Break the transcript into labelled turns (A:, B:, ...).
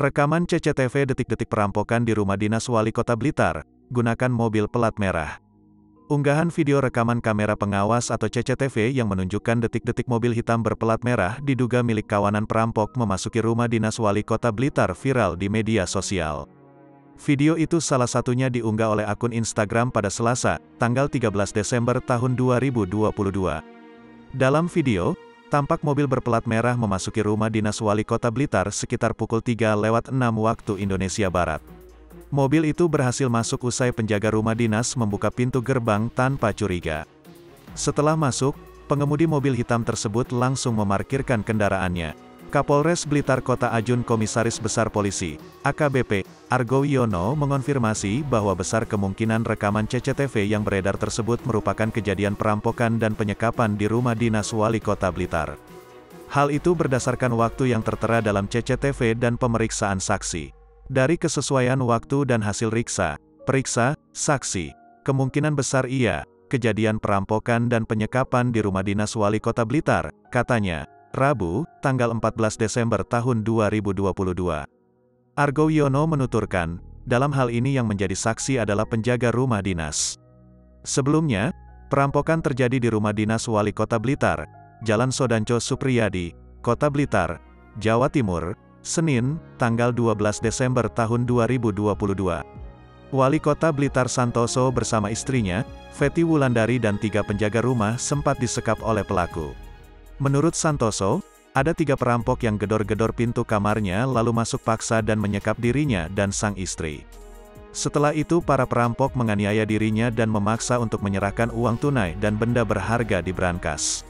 A: Rekaman CCTV detik-detik perampokan di rumah dinas wali kota Blitar, gunakan mobil pelat merah. Unggahan video rekaman kamera pengawas atau CCTV yang menunjukkan detik-detik mobil hitam berpelat merah diduga milik kawanan perampok memasuki rumah dinas wali kota Blitar viral di media sosial. Video itu salah satunya diunggah oleh akun Instagram pada Selasa, tanggal 13 Desember tahun 2022. Dalam video, Tampak mobil berpelat merah memasuki rumah dinas wali kota Blitar sekitar pukul 3 lewat 6 waktu Indonesia Barat. Mobil itu berhasil masuk usai penjaga rumah dinas membuka pintu gerbang tanpa curiga. Setelah masuk, pengemudi mobil hitam tersebut langsung memarkirkan kendaraannya. Kapolres Blitar Kota Ajun Komisaris Besar Polisi, AKBP, Argo Yono mengonfirmasi bahwa besar kemungkinan rekaman CCTV yang beredar tersebut merupakan kejadian perampokan dan penyekapan di rumah dinas wali kota Blitar. Hal itu berdasarkan waktu yang tertera dalam CCTV dan pemeriksaan saksi. Dari kesesuaian waktu dan hasil riksa, periksa, saksi, kemungkinan besar iya, kejadian perampokan dan penyekapan di rumah dinas wali kota Blitar, katanya. Rabu, tanggal 14 Desember tahun 2022. Argo Yono menuturkan, dalam hal ini yang menjadi saksi adalah penjaga rumah dinas. Sebelumnya, perampokan terjadi di rumah dinas wali kota Blitar, Jalan Sodanco Supriyadi, Kota Blitar, Jawa Timur, Senin, tanggal 12 Desember tahun 2022. Wali Kota Blitar Santoso bersama istrinya, Feti Wulandari dan tiga penjaga rumah sempat disekap oleh pelaku. Menurut Santoso, ada tiga perampok yang gedor-gedor pintu kamarnya lalu masuk paksa dan menyekap dirinya dan sang istri. Setelah itu para perampok menganiaya dirinya dan memaksa untuk menyerahkan uang tunai dan benda berharga di brankas.